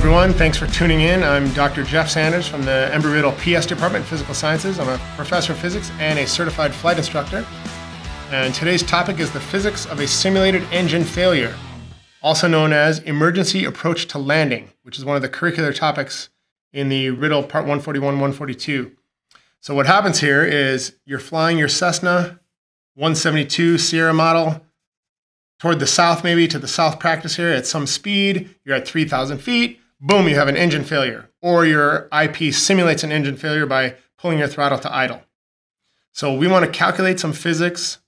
everyone. Thanks for tuning in. I'm Dr. Jeff Sanders from the Embry-Riddle PS Department Physical Sciences. I'm a professor of physics and a certified flight instructor. And today's topic is the physics of a simulated engine failure, also known as emergency approach to landing, which is one of the curricular topics in the Riddle Part 141, 142. So what happens here is you're flying your Cessna 172 Sierra model toward the south, maybe to the south practice area at some speed. You're at 3,000 feet boom, you have an engine failure. Or your IP simulates an engine failure by pulling your throttle to idle. So we want to calculate some physics.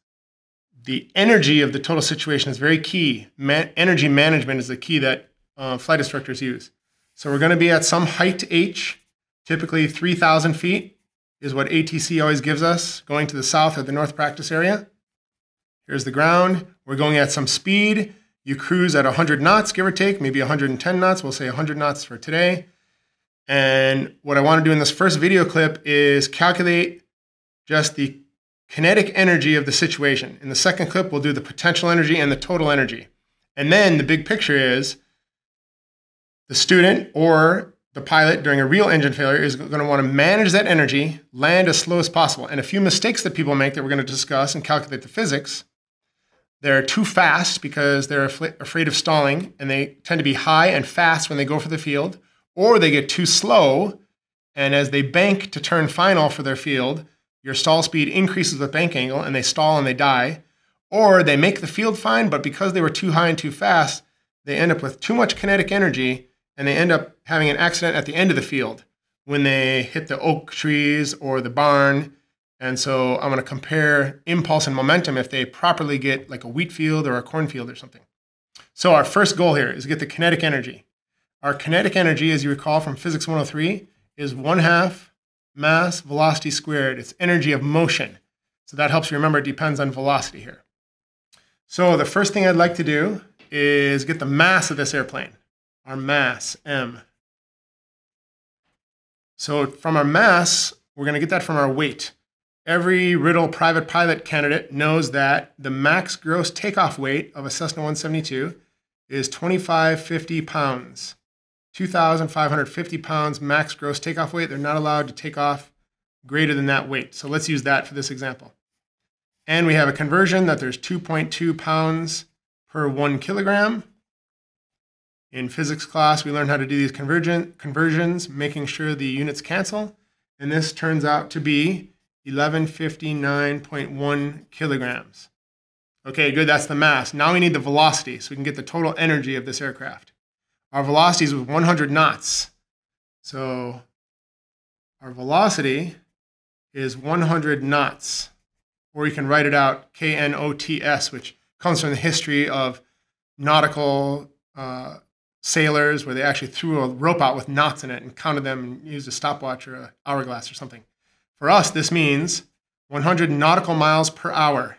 The energy of the total situation is very key. Man energy management is the key that uh, flight instructors use. So we're going to be at some height h, typically 3,000 feet is what ATC always gives us, going to the south or the north practice area. Here's the ground. We're going at some speed. You cruise at 100 knots, give or take, maybe 110 knots. We'll say 100 knots for today. And what I want to do in this first video clip is calculate just the kinetic energy of the situation. In the second clip, we'll do the potential energy and the total energy. And then the big picture is the student or the pilot during a real engine failure is going to want to manage that energy, land as slow as possible. And a few mistakes that people make that we're going to discuss and calculate the physics they're too fast because they're afraid of stalling, and they tend to be high and fast when they go for the field, or they get too slow, and as they bank to turn final for their field, your stall speed increases with bank angle, and they stall and they die. Or they make the field fine, but because they were too high and too fast, they end up with too much kinetic energy, and they end up having an accident at the end of the field when they hit the oak trees or the barn and so I'm going to compare impulse and momentum if they properly get like a wheat field or a cornfield or something. So our first goal here is to get the kinetic energy. Our kinetic energy, as you recall from Physics 103, is 1 half mass velocity squared. It's energy of motion. So that helps you remember it depends on velocity here. So the first thing I'd like to do is get the mass of this airplane, our mass, m. So from our mass, we're going to get that from our weight. Embry-Riddle private pilot candidate knows that the max gross takeoff weight of a Cessna 172 is 2550 pounds. 2,550 pounds max gross takeoff weight. They're not allowed to take off greater than that weight. So let's use that for this example. And we have a conversion that there's 2.2 pounds per one kilogram. In physics class, we learned how to do these convergent conversions, making sure the units cancel. And this turns out to be 1159.1 kilograms. Okay, good, that's the mass. Now we need the velocity so we can get the total energy of this aircraft. Our velocity is 100 knots. So our velocity is 100 knots. Or you can write it out K-N-O-T-S, which comes from the history of nautical uh, sailors where they actually threw a rope out with knots in it and counted them and used a stopwatch or an hourglass or something. For us, this means 100 nautical miles per hour.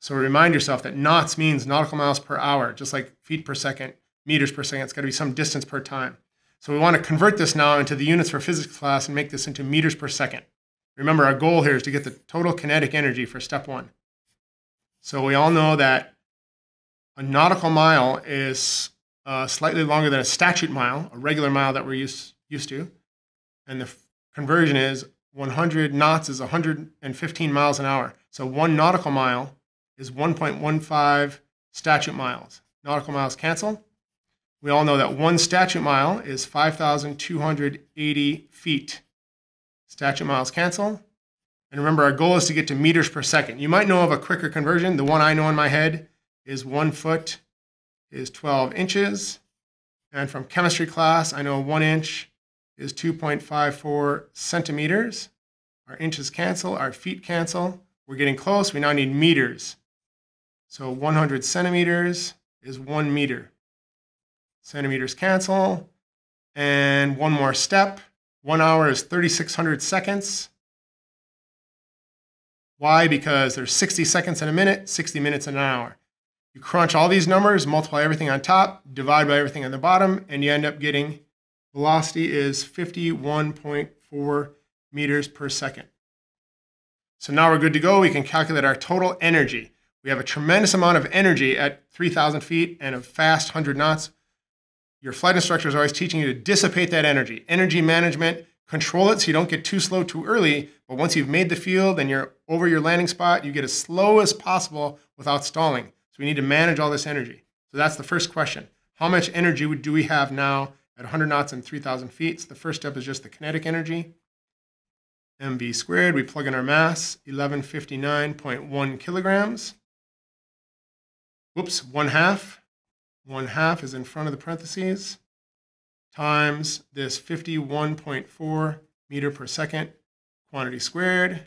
So remind yourself that knots means nautical miles per hour, just like feet per second, meters per second. It's got to be some distance per time. So we want to convert this now into the units for physics class and make this into meters per second. Remember, our goal here is to get the total kinetic energy for step one. So we all know that a nautical mile is uh, slightly longer than a statute mile, a regular mile that we're used, used to and the conversion is 100 knots is 115 miles an hour. So one nautical mile is 1.15 statute miles. Nautical miles cancel. We all know that one statute mile is 5,280 feet. Statute miles cancel. And remember, our goal is to get to meters per second. You might know of a quicker conversion. The one I know in my head is one foot is 12 inches. And from chemistry class, I know one inch is 2.54 centimeters. Our inches cancel, our feet cancel. We're getting close. We now need meters. So 100 centimeters is one meter. Centimeters cancel. And one more step. One hour is 3,600 seconds. Why? Because there's 60 seconds in a minute, 60 minutes in an hour. You crunch all these numbers, multiply everything on top, divide by everything on the bottom, and you end up getting velocity is 51.4 meters per second. So now we're good to go. We can calculate our total energy. We have a tremendous amount of energy at 3,000 feet and a fast 100 knots. your flight instructor is always teaching you to dissipate that energy. Energy management, control it so you don't get too slow too early. But once you've made the field and you're over your landing spot, you get as slow as possible without stalling. So we need to manage all this energy. So that's the first question. How much energy do we have now at 100 knots and 3,000 feet? So the first step is just the kinetic energy. mv squared, we plug in our mass, 1159.1 kilograms. Whoops, one half. One half is in front of the parentheses times this 51.4 meter per second quantity squared.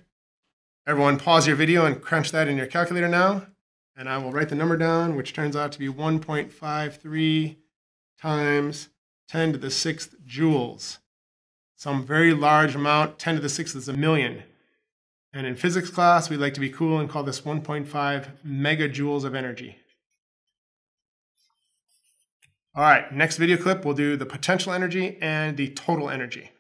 Everyone pause your video and crunch that in your calculator now. And I will write the number down, which turns out to be 1.53 times 10 to the sixth joules. Some very large amount, 10 to the sixth is a million. And in physics class, we like to be cool and call this 1.5 megajoules of energy. All right, next video clip, we'll do the potential energy and the total energy.